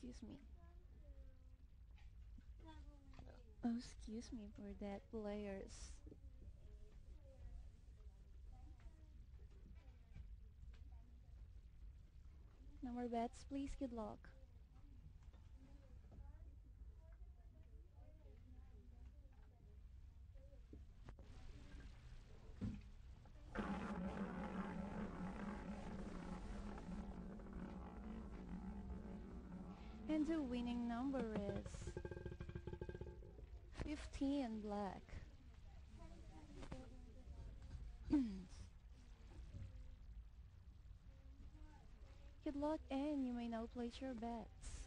excuse me. Oh, excuse me for that, players. No more bets, please. Good luck. And the winning number is 15 black. Good luck and you may now place your bets.